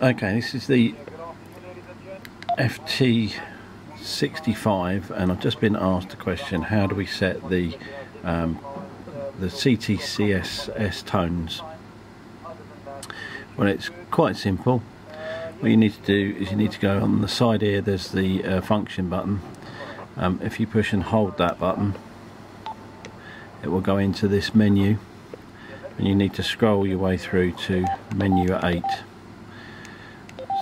Okay, this is the FT65 and I've just been asked a question how do we set the um, the CTCSS tones? Well it's quite simple. What you need to do is you need to go on the side here there's the uh, function button. Um, if you push and hold that button it will go into this menu and you need to scroll your way through to menu 8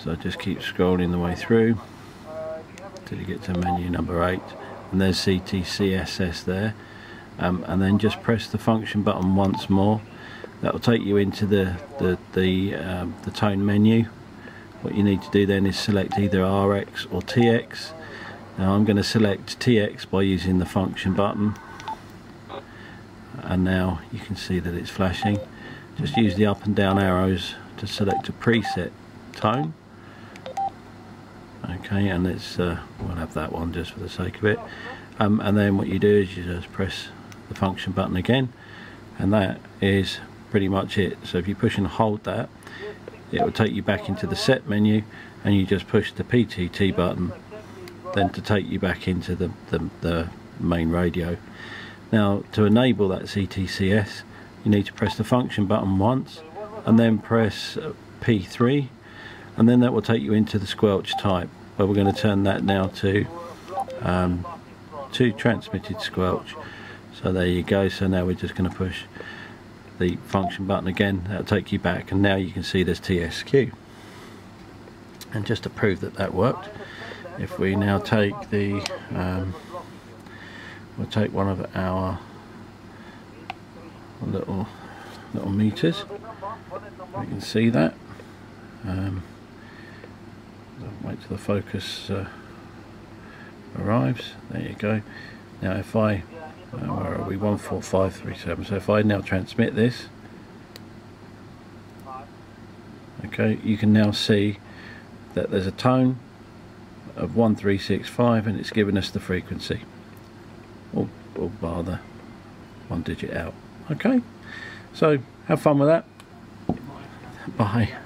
so just keep scrolling the way through till you get to menu number 8 and there's CTCSS there. Um, and then just press the function button once more. That will take you into the the the, um, the tone menu. What you need to do then is select either RX or TX now I'm going to select TX by using the function button. And now you can see that it's flashing. Just use the up and down arrows to select a preset tone okay and it's uh, we'll have that one just for the sake of it. Um, and then what you do is you just press the function button again and that is pretty much it. So if you push and hold that it will take you back into the set menu and you just push the PTT button then to take you back into the, the, the main radio. Now to enable that CTCSS you need to press the function button once and then press P3 and then that will take you into the squelch type where we're going to turn that now to um, to transmitted squelch. So there you go. So now we're just going to push the function button again. That'll take you back and now you can see there's TSQ and just to prove that that worked if we now take the um, we'll take one of our little little meters. We can see that. Um, wait till the focus uh, arrives. There you go. Now if I uh, where are we? 14537 so if I now transmit this okay you can now see that there's a tone of 1365 and it's giving us the frequency. Or, or bar the one digit out. Okay. So have fun with that. Bye